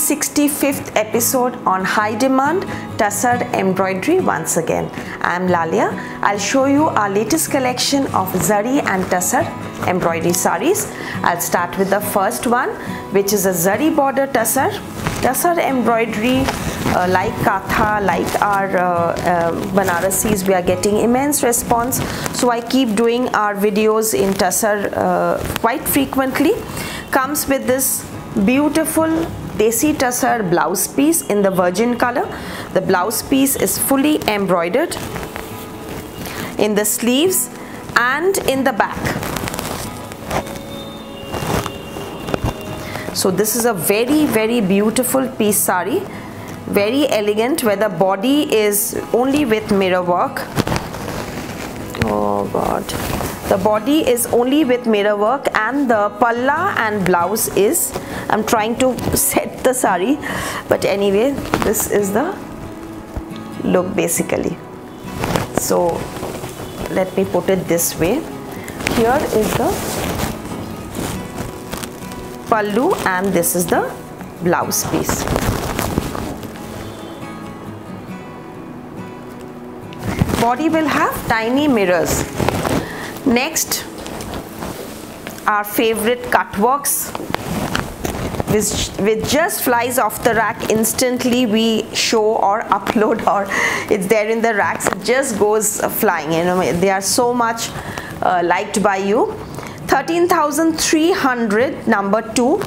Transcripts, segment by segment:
465th episode on high demand tussar embroidery once again. I am Lalia. I'll show you our latest collection of zari and tussar embroidery saris. I'll start with the first one which is a zari border tussar. Tussar embroidery uh, like Kantha, like our uh, uh, Banarasis, we are getting immense response. So I keep doing our videos in tussar uh, quite frequently comes with this beautiful desi tussar blouse piece in the virgin color. The blouse piece is fully embroidered in the sleeves and in the back. So this is a very very beautiful piece sari. Very elegant where the body is only with mirror work. Oh god the body is only with mirror work and the palla and blouse is I'm trying to set the sari but anyway this is the look basically. So let me put it this way. Here is the pallu and this is the blouse piece. Body will have tiny mirrors Next, our favorite cutworks. Which, which just flies off the rack instantly we show or upload or it's there in the racks it just goes flying. You know they are so much uh, liked by you. 13300 number 2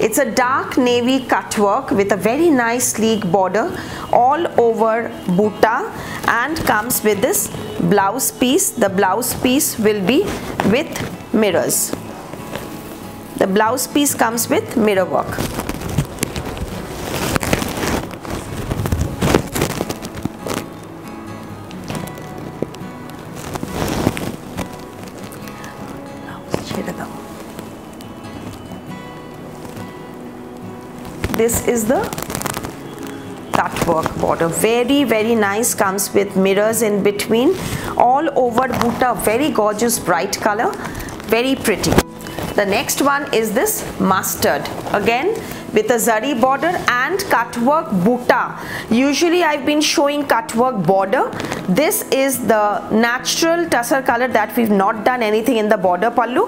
it's a dark navy cutwork with a very nice sleek border all over buta and comes with this blouse piece. The blouse piece will be with mirrors. The blouse piece comes with mirror work this is the cut work border. Very very nice comes with mirrors in between. All over buta very gorgeous bright color very pretty. The next one is this mustard. Again with a zari border and cut work buta usually i've been showing cut work border. This is the natural tussar color that we've not done anything in the border pallu.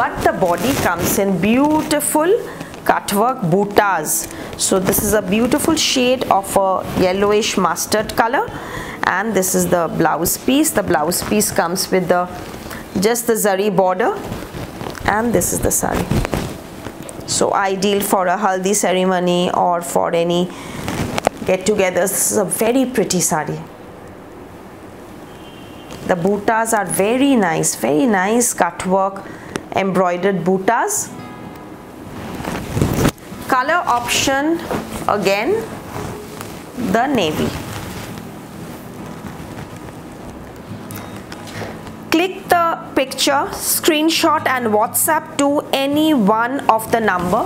But the body comes in beautiful cutwork butas so this is a beautiful shade of a yellowish mustard color. And this is the blouse piece. The blouse piece comes with the just the zari border. And this is the sari. So ideal for a haldi ceremony or for any get-togethers. This is a very pretty sari. The butas are very nice very nice cut work embroidered butas color option again the navy. Click the picture screenshot and whatsapp to any one of the number.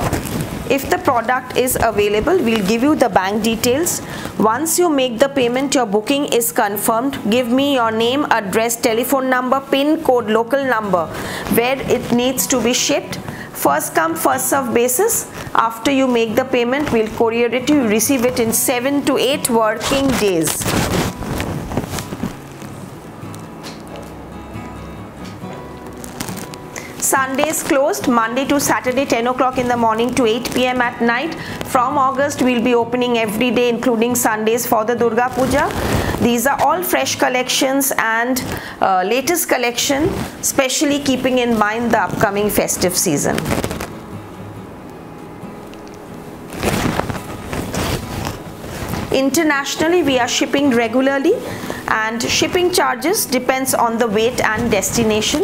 If the product is available we'll give you the bank details. Once you make the payment your booking is confirmed. Give me your name address telephone number pin code local number where it needs to be shipped first come first serve basis. After you make the payment we'll courier it. You receive it in 7 to 8 working days Sundays closed Monday to Saturday 10 o'clock in the morning to 8 pm at night. From August we'll be opening every day including Sundays for the Durga Puja. These are all fresh collections and uh, latest collection especially keeping in mind the upcoming festive season. Internationally we are shipping regularly and shipping charges depends on the weight and destination.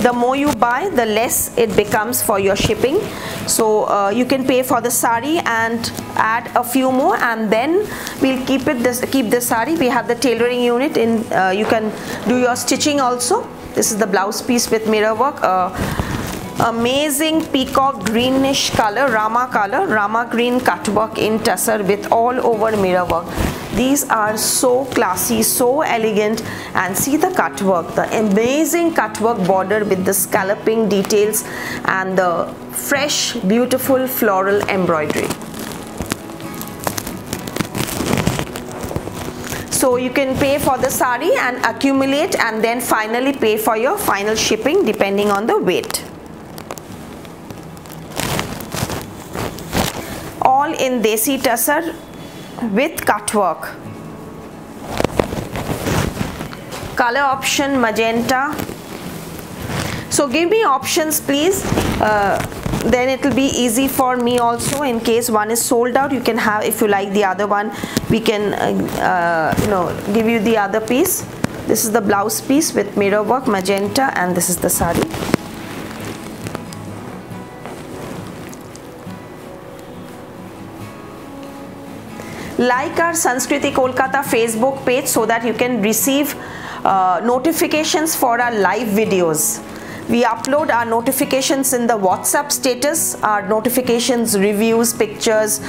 The more you buy the less it becomes for your shipping. So uh, you can pay for the sari and add a few more and then we'll keep it this keep the sari. We have the tailoring unit in uh, you can do your stitching also. This is the blouse piece with mirror work. Uh, amazing peacock greenish color rama color rama green cut work in tussar with all over mirror work these are so classy so elegant and see the cut work the amazing cut work border with the scalloping details and the fresh beautiful floral embroidery. So you can pay for the sari and accumulate and then finally pay for your final shipping depending on the weight. All in desi tussar with cut work color option magenta. So give me options please. Uh, then it will be easy for me also. In case one is sold out you can have if you like the other one we can uh, uh, you know give you the other piece. This is the blouse piece with mirror work magenta and this is the sari like our Sanskriti Kolkata Facebook page so that you can receive uh, notifications for our live videos. We upload our notifications in the WhatsApp status, our notifications, reviews, pictures,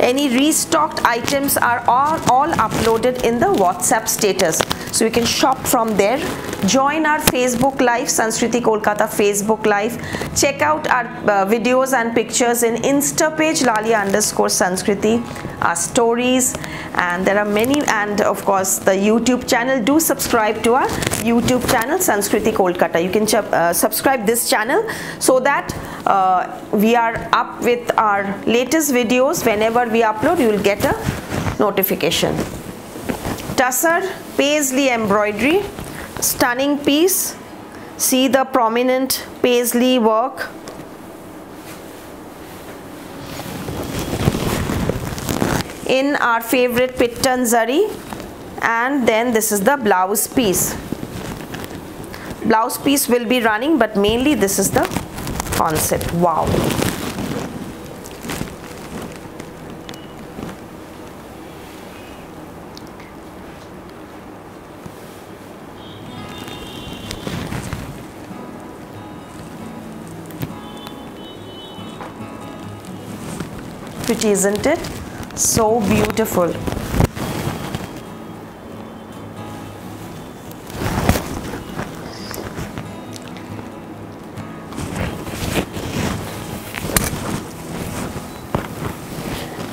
any restocked items are all, all uploaded in the WhatsApp status. So you can shop from there. Join our Facebook Live, Sanskriti Kolkata Facebook Live. Check out our uh, videos and pictures in Insta page Lalia underscore Sanskriti, our stories, and there are many, and of course the YouTube channel. Do subscribe to our YouTube channel, Sanskriti Kolkata. You can uh, subscribe this channel so that uh, we are up with our latest videos. Whenever we upload, you will get a notification. Tussar Paisley embroidery stunning piece. See the prominent paisley work. In our favorite pittan zari. And then this is the blouse piece. Blouse piece will be running but mainly this is the concept. Wow isn't it? So beautiful.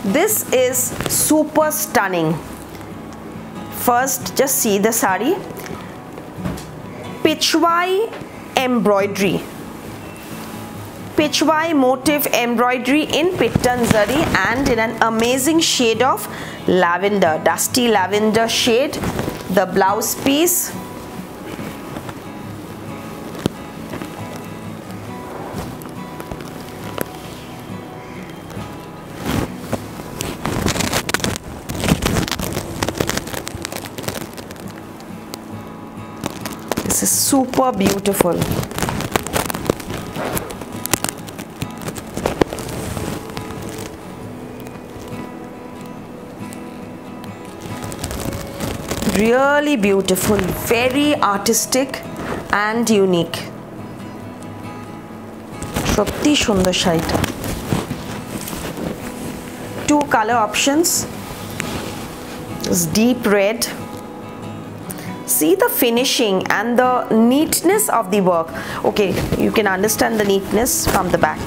This is super stunning. First just see the sari. Pichwai embroidery Pichwai motif embroidery in Pittan Zari and in an amazing shade of lavender, dusty lavender shade. The blouse piece. This is super beautiful. really beautiful very artistic and unique সত্যি সুন্দর শাড়িটা two color options this deep red see the finishing and the neatness of the work okay you can understand the neatness from the back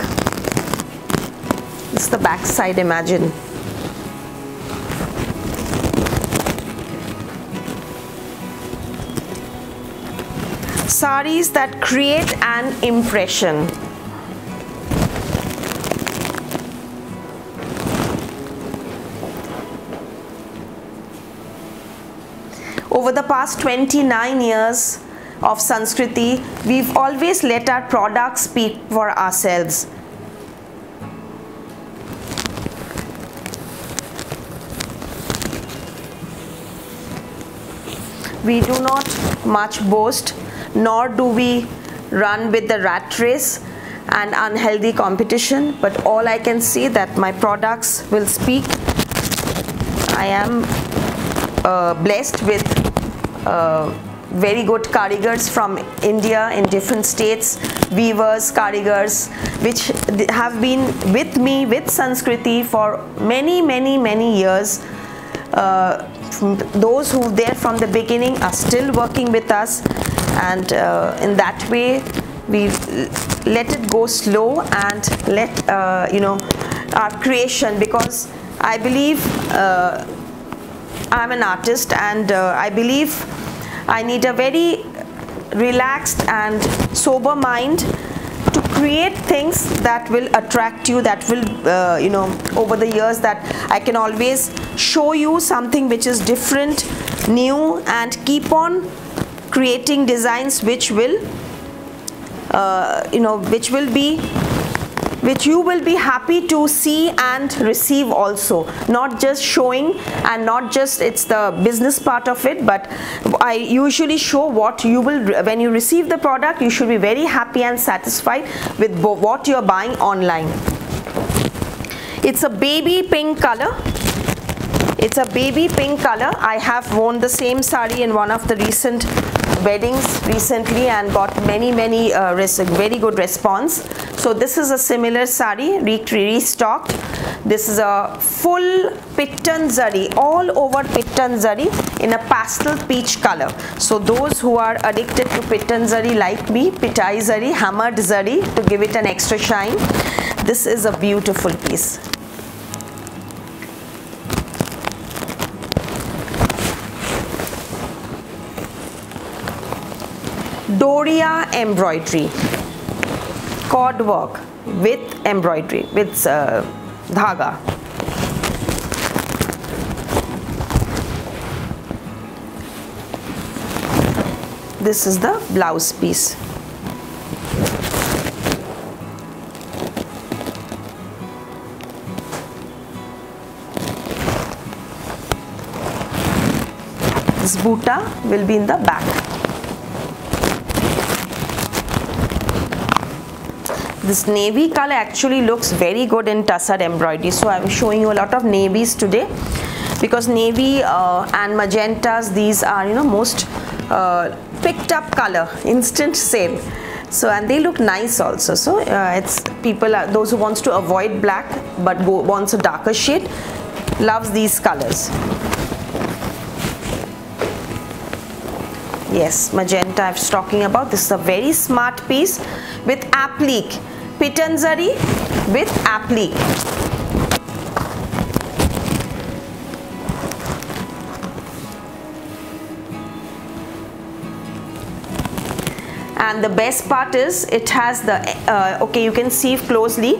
this is the back side imagine Saris that create an impression. Over the past 29 years of Sanskriti, we've always let our products speak for ourselves. We do not much boast nor do we run with the rat race and unhealthy competition. But all I can see that my products will speak. I am uh, blessed with uh, very good karigars from India in different states. Weavers karigars which have been with me with Sanskriti for many many many years. Uh, those who there from the beginning are still working with us and uh, in that way we let it go slow and let uh, you know our creation because I believe uh, I'm an artist and uh, I believe I need a very relaxed and sober mind to create things that will attract you that will uh, you know over the years that I can always show you something which is different new and keep on creating designs which will uh, you know which will be which you will be happy to see and receive also. Not just showing and not just it's the business part of it but I usually show what you will when you receive the product you should be very happy and satisfied with what you're buying online. It's a baby pink color. It's a baby pink color. I have worn the same sari in one of the recent weddings recently and got many many uh, very good response. So this is a similar sari re restocked. This is a full pittan zari all over pittan zari in a pastel peach color. So those who are addicted to pittan zari like me pitai zari hammered zari to give it an extra shine this is a beautiful piece Doria embroidery, cord work with embroidery, with uh, dhaga. This is the blouse piece. This buta will be in the back. This navy color actually looks very good in tussar embroidery. So i'm showing you a lot of navies today. Because navy uh, and magentas these are you know most uh, picked up color instant sale. So and they look nice also. So uh, it's people are those who wants to avoid black but go, wants a darker shade loves these colors. Yes magenta i'm talking about. This is a very smart piece with applique Pitanzari with applique. and the best part is it has the uh, okay you can see closely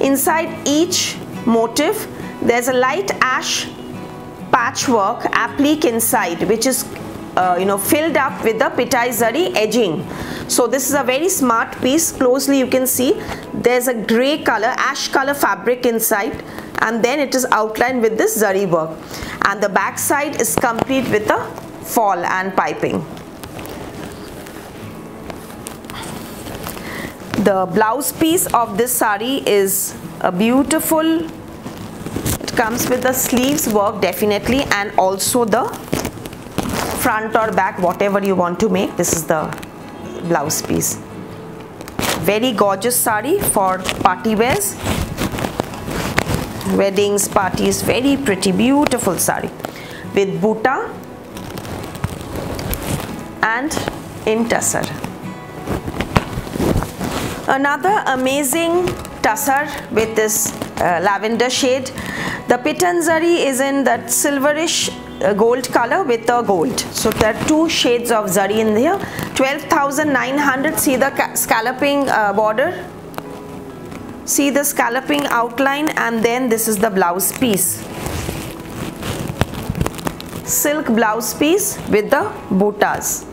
inside each motif there's a light ash patchwork applique inside which is uh, you know filled up with the pitai zari edging. So this is a very smart piece. Closely you can see there's a gray color ash color fabric inside and then it is outlined with this zari work. And the back side is complete with the fall and piping. The blouse piece of this sari is a beautiful it comes with the sleeves work definitely and also the front or back whatever you want to make this is the blouse piece. Very gorgeous sari for party wears. Weddings parties very pretty beautiful sari with buta and in tussar another amazing tussar with this uh, lavender shade. The pitanzari is in that silverish gold color with the gold. So there are two shades of zari in here. 12900 see the scalloping uh, border? See the scalloping outline and then this is the blouse piece. Silk blouse piece with the butas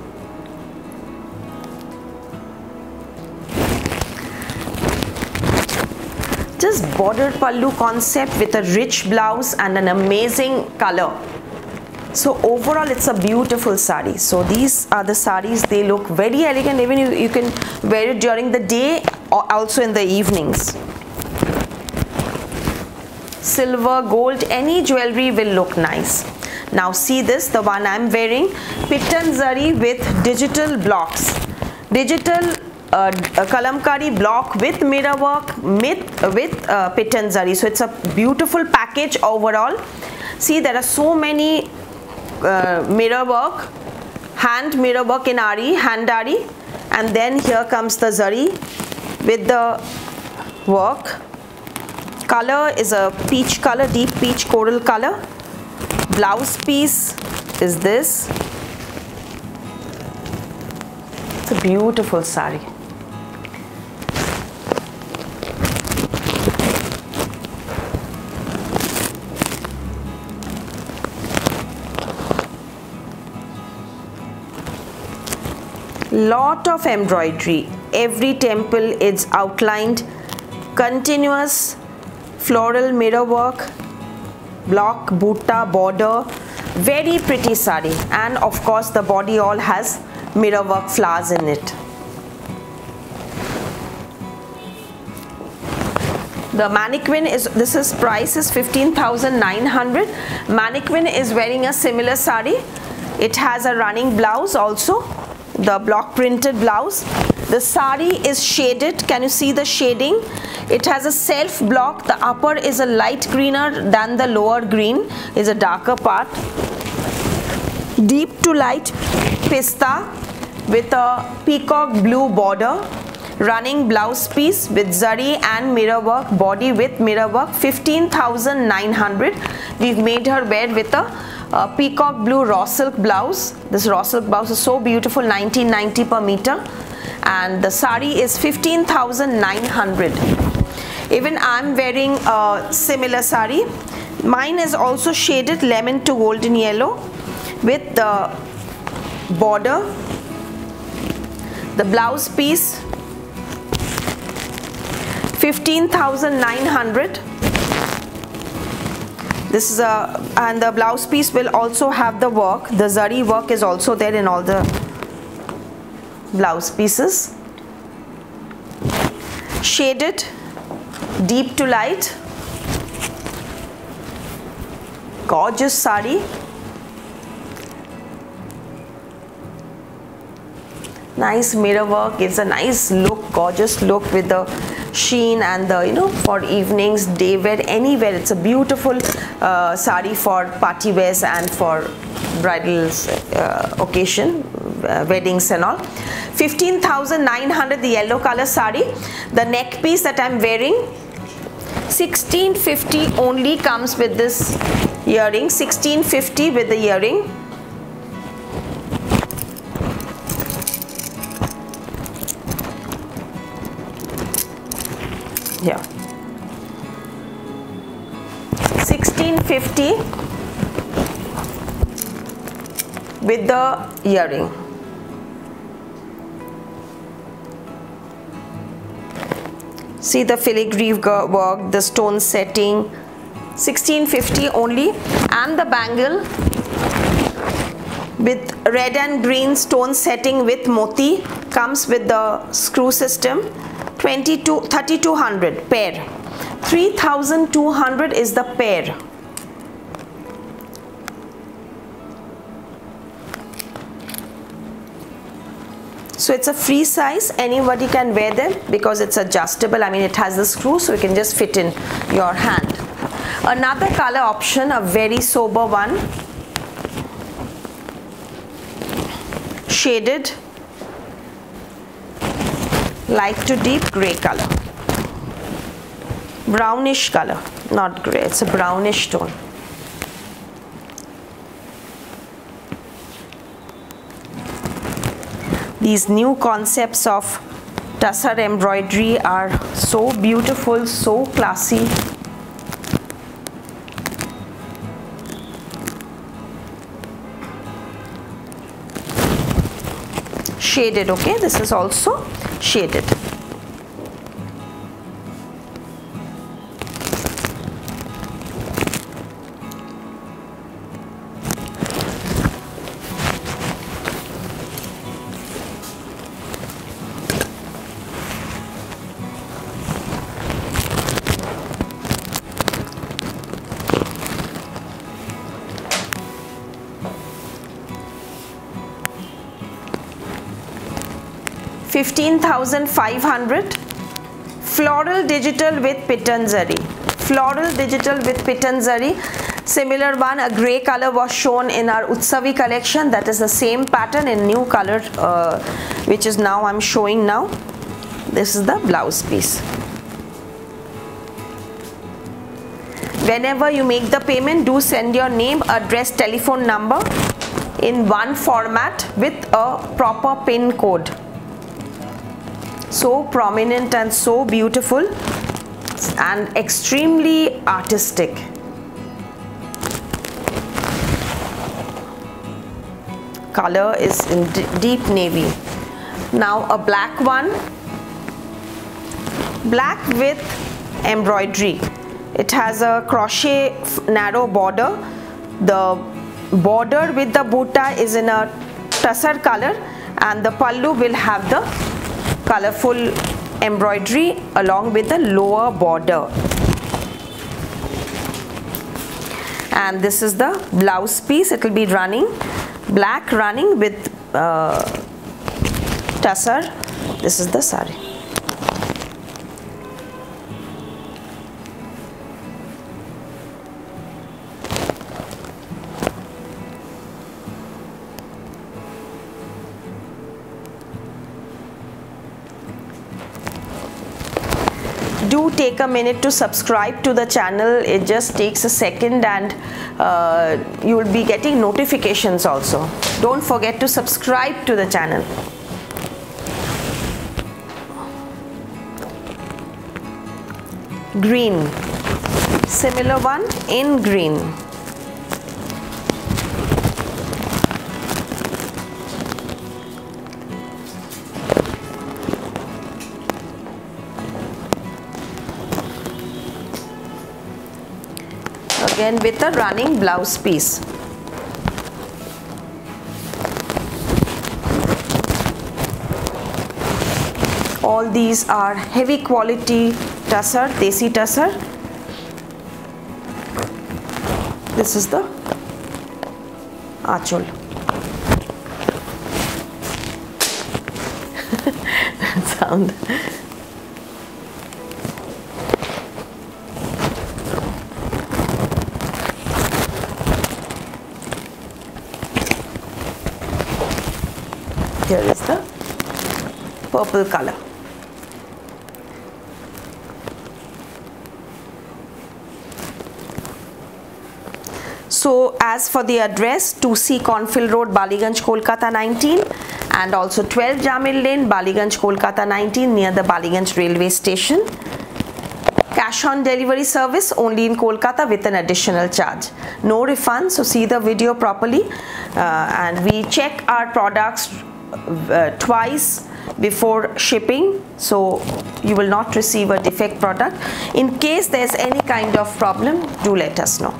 just border pallu concept with a rich blouse and an amazing color so overall it's a beautiful sari. So these are the saris. They look very elegant. Even you, you can wear it during the day or also in the evenings. Silver gold any jewelry will look nice. Now see this the one i'm wearing. Pittan zari with digital blocks. Digital uh, a kalamkari block with mirror work with, with uh, pittan zari so it's a beautiful package overall. See there are so many uh, mirror work hand mirror work in ari hand ari and then here comes the zari with the work color is a peach color deep peach coral color. Blouse piece is this. It's a beautiful sari lot of embroidery. Every temple is outlined. Continuous floral mirror work block butta border. Very pretty sari. And of course the body all has mirror work flowers in it. The mannequin is this is price is 15900 mannequin is wearing a similar sari. It has a running blouse also the block printed blouse. The sari is shaded. Can you see the shading? It has a self block. The upper is a light greener than the lower green. Is a darker part. Deep to light pista with a peacock blue border. Running blouse piece with zari and mirror work. Body with mirror work 15900 we've made her wear with a uh, peacock blue raw silk blouse. This raw silk blouse is so beautiful 1990 per meter. And the sari is 15900 even i'm wearing a similar sari. Mine is also shaded lemon to golden yellow with the border. The blouse piece 15900 this is a and the blouse piece will also have the work. The zari work is also there in all the blouse pieces. Shaded deep to light. Gorgeous sari. Nice mirror work. Gives a nice look gorgeous look with the sheen and the you know for evenings day wear anywhere. It's a beautiful uh, sari for party wears and for bridal uh, occasion uh, weddings and all. 15900 the yellow color sari. The neck piece that i'm wearing 1650 only comes with this earring. 1650 with the earring here. 1650 with the earring. See the filigree work the stone setting. 1650 only and the bangle with red and green stone setting with moti comes with the screw system 22 3200 pair. 3200 is the pair. So it's a free size. Anybody can wear them because it's adjustable. I mean it has the screw so you can just fit in your hand. Another color option a very sober one. Shaded light to deep gray color. Brownish color not gray. It's a brownish tone. These new concepts of tussar embroidery are so beautiful so classy shaded okay? This is also shaded 15500 floral digital with pittan zari floral digital with pittan zari similar one a gray color was shown in our utsavi collection. That is the same pattern in new color uh, which is now i'm showing now. This is the blouse piece. Whenever you make the payment do send your name address telephone number in one format with a proper pin code so prominent and so beautiful and extremely artistic. Color is in deep navy. Now a black one. Black with embroidery. It has a crochet narrow border. The border with the butta is in a tussar color and the pallu will have the colorful embroidery along with the lower border. And this is the blouse piece. It will be running black running with uh, tussar this is the sari do take a minute to subscribe to the channel. It just takes a second and uh, you will be getting notifications also. Don't forget to subscribe to the channel. Green. Similar one in green again with a running blouse piece. All these are heavy quality tussar, desi tussar. This is the achol. sound. Here is the purple color. So as for the address 2C Cornfield Road Ballygunge Kolkata 19 and also 12 Jamir Lane Ballygunge Kolkata 19 near the Ballygunge railway station. Cash on delivery service only in Kolkata with an additional charge. No refund so see the video properly. Uh, and we check our products uh, twice before shipping so you will not receive a defect product. In case there's any kind of problem do let us know.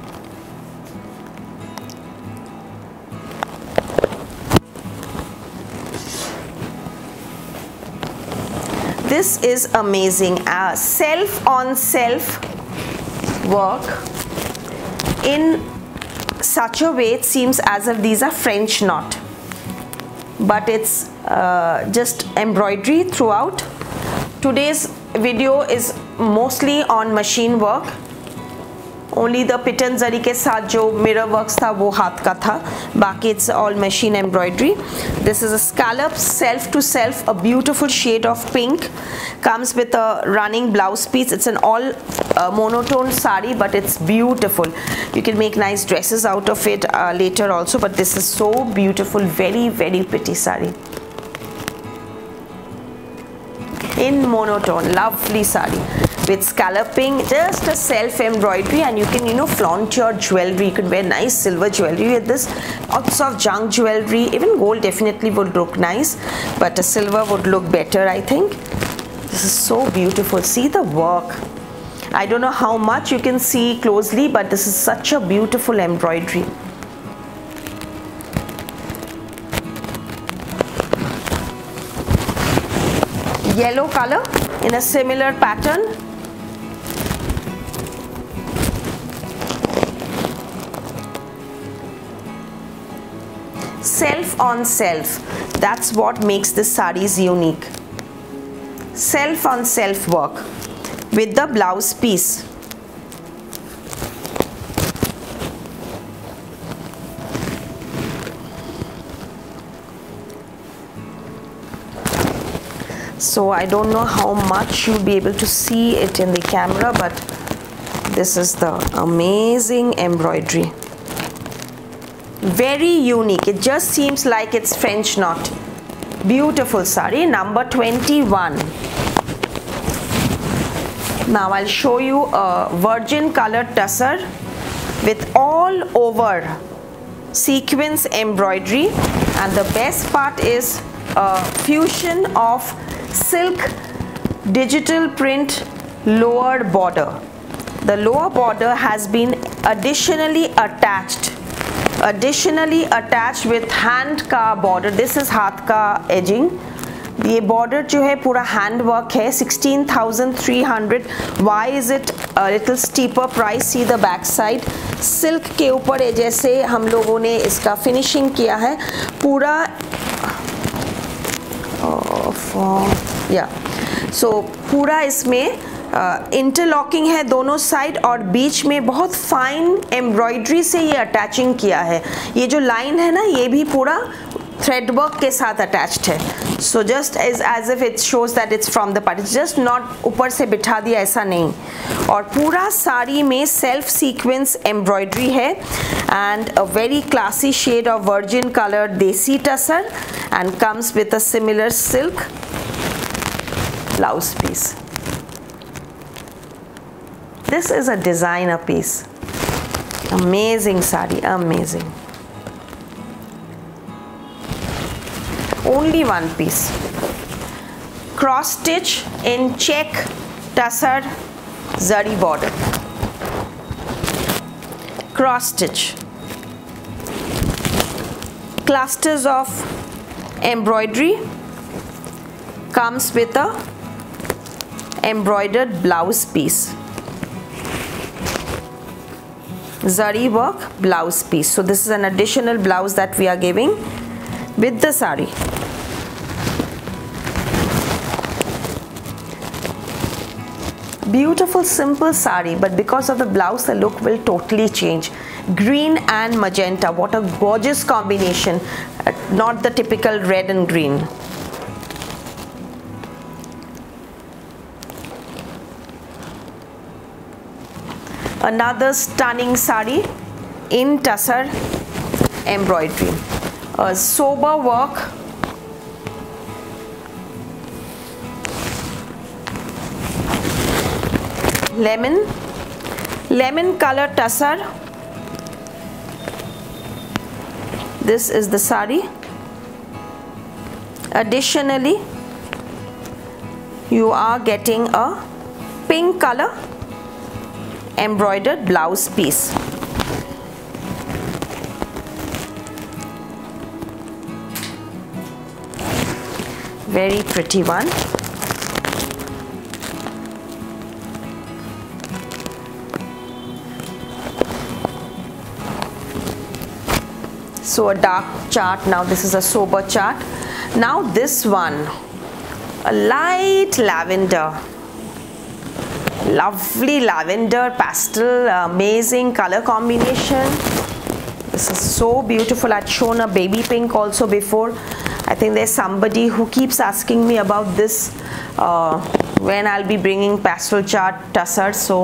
This is amazing. Uh, self on self work in such a way it seems as if these are French knot but it's uh, just embroidery throughout. Today's video is mostly on machine work only the पिटनजरी के साथ जो मेरा work था वो हाथ का था बाकी it's all machine embroidery this is a scallop self to self a beautiful shade of pink comes with a running blouse piece it's an all monotone sari but it's beautiful you can make nice dresses out of it later also but this is so beautiful very very pretty sari in monotone lovely sari with scalloping just a self embroidery and you can you know flaunt your jewelry. You can wear nice silver jewelry with this. Lots of junk jewelry. Even gold definitely would look nice but a silver would look better I think. This is so beautiful. See the work. I don't know how much you can see closely but this is such a beautiful embroidery yellow color in a similar pattern. Self on self. That's what makes the saris unique. Self on self work. With the blouse piece so I don't know how much you'll be able to see it in the camera but this is the amazing embroidery. Very unique. It just seems like it's French knot. Beautiful sari number 21 now I'll show you a virgin colored tussar with all over sequence embroidery. And the best part is a fusion of silk digital print lower border the lower border has been additionally attached additionally attached with hand ka border this is हाथ का edging ये border जो है पूरा hand work है 16,300 why is it a little steeper price see the back side silk के ऊपर जैसे हम लोगों ने इसका finishing किया है पूरा या सो पूरा इसमें इंटरलॉकिंग uh, है दोनों साइड और बीच में बहुत फाइन एम्ब्रॉयड्री से ये अटैचिंग किया है। ये जो लाइन है ना ये भी पूरा थ्रेड वर्क के साथ अटैच्ड है so just as as if it shows that it's from the part just not ऊपर से बिठा दिया ऐसा नहीं और पूरा साड़ी में सेल्फ सीक्वेंस एम्ब्रॉयडरी है and a very classy shade of virgin colour desi tussar and comes with a similar silk blouse piece. This is a designer piece. Amazing sari, amazing. Only one piece. Cross stitch in check tussar zari border. Cross stitch. Clusters of embroidery comes with a embroidered blouse piece zari work blouse piece so this is an additional blouse that we are giving with the sari beautiful simple sari but because of the blouse the look will totally change. Green and magenta. What a gorgeous combination. Uh, not the typical red and green. Another stunning sari in tassar embroidery. A sober work lemon lemon color tussar this is the sari additionally you are getting a pink color embroidered blouse piece. Very pretty one. So a dark chart, now this is a sober chart. Now this one, a light lavender. Lovely lavender pastel amazing color combination. This is so beautiful. I'd shown a baby pink also before. I think there's somebody who keeps asking me about this uh, when I'll be bringing pastel chart tussar so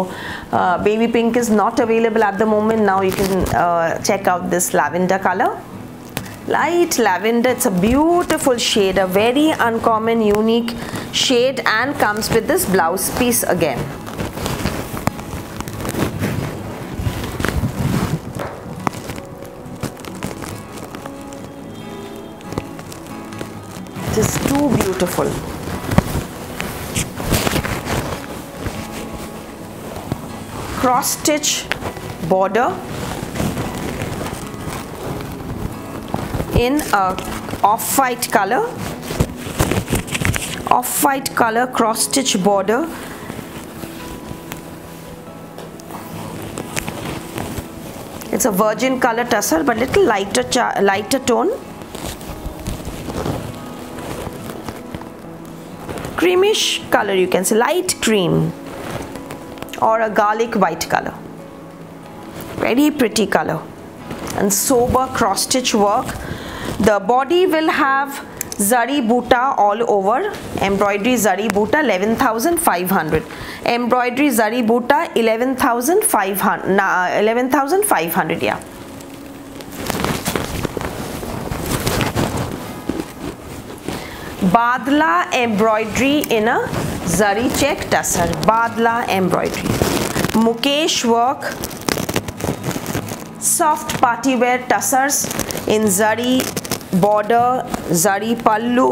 uh, baby pink is not available at the moment. Now you can uh, check out this lavender color. Light lavender. It's a beautiful shade a very uncommon unique shade and comes with this blouse piece again. It is too beautiful cross stitch border in a off-white color off-white color cross stitch border it's a virgin color tussar but little lighter lighter tone. Creamish color you can say. Light cream or a garlic white color. Very pretty color. And sober cross stitch work. The body will have zari buta all over. Embroidery zari buta 11500 embroidery zari buta 11500 11500 yeah. Badla embroidery in a zari check tussar badla embroidery. Mukesh work. Soft party wear tussars in zari border zari pallu.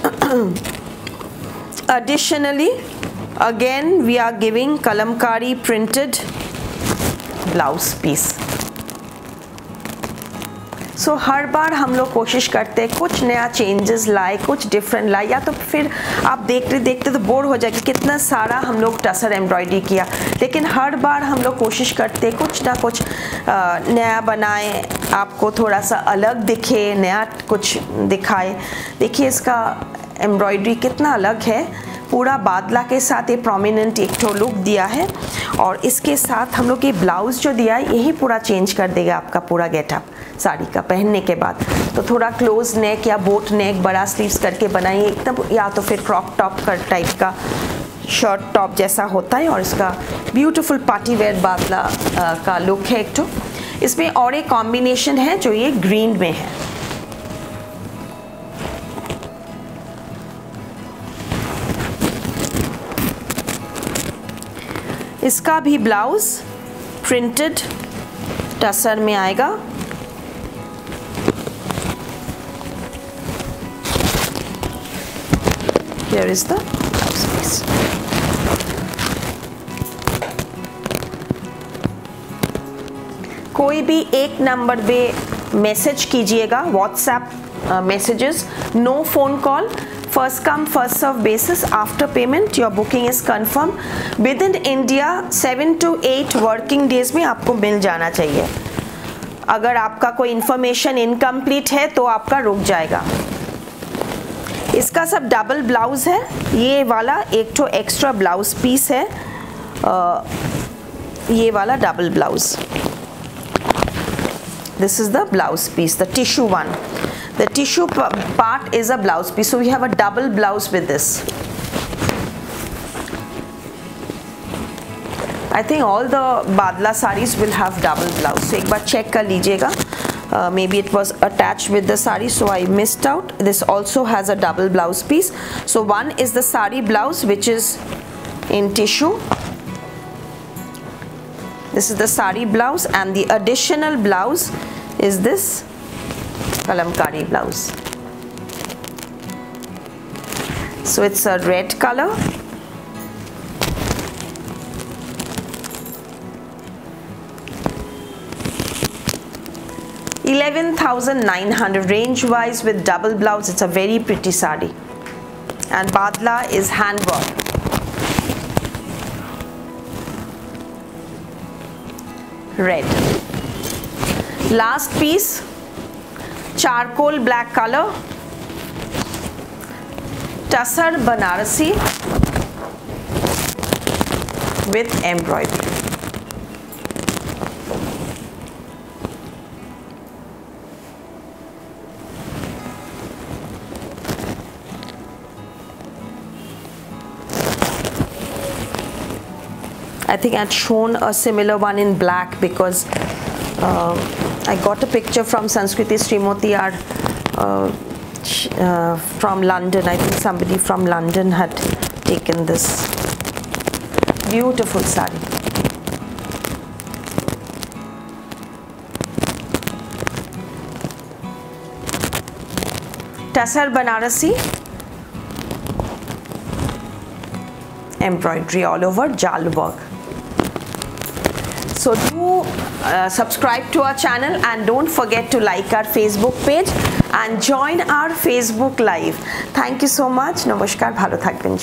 Additionally again we are giving kalamkari printed blouse piece so so, हर बार हम लोग कोशिश करते हैं कुछ नया changes लाए कुछ डिफरेंट लाए या तो फिर आप देखते देखते तो बोर हो जाएगी कितना सारा हम लोग टसर एम्ब्रॉयडरी किया। लेकिन हर बार हम लोग कोशिश करते हैं कुछ ना कुछ नया बनाए आपको थोड़ा सा अलग दिखे नया कुछ दिखाए। देखिए इसका एम्ब्रॉयड्री कितना अलग है। पूरा बादला के साथ ये प्रोमिनेंट एक ठो लुक दिया है। और इसके साथ हम लोग ये ब्लाउज जो दिया है, यही पूरा चेंज कर देगा आपका पूरा गेटअप साड़ी का पहनने के बाद। तो थोड़ा क्लोज नेक या बोट नेक बड़ा स्लीव्स करके बनाइए, एकदम या तो फिर क्रॉप टॉप कर टाइप का शर्ट टॉप जैसा होता है और इसका ब्यूटीफुल पार्टी वेयर बादला का लुक है एक तो इसमें और एक कॉम्बिनेशन है जो ये ग्रीन में है। इसका भी ब्लाउज प्रिंटेड टसर में आएगा। Here is the कोई भी एक नंबर पे मैसेज कीजिएगा WhatsApp messages no phone call come first serve basis after payment your booking is confirm within India seven to eight working days में आपको मिल जाना चाहिए। अगर आपका कोई इंफॉर्मेशन इनकम्प्लीट है तो आपका रुक जाएगा। इसका सब डबल ब्लाउज है। ये वाला एक तो एक्स्ट्रा ब्लाउज पीस है। आ, ये वाला double blouse this is the blouse piece the tissue one the tissue part is a blouse piece so we have a double blouse with this I think all the बादला saris will have double blouse सो एक बार check कर लीजिएगा uh, maybe it was attached with the sari so I missed out this also has a double blouse piece so one is the sari blouse which is in tissue this is the sari blouse and the additional blouse is this kalamkari blouse. So it's a red color. 11,900 range wise with double blouse it's a very pretty sari. And badla is hand work red. Last piece charcoal black color tussar banarasi with embroidery. I think I'd shown a similar one in black because uh, I got a picture from Sanskriti Srimoti uh, uh, from London. I think somebody from London had taken this beautiful sari. Tassar Banarasi embroidery all over jal work so do uh, subscribe to our channel and don't forget to like our facebook page and join our facebook live. Thank you so much. Namaskar. Bhalo thakben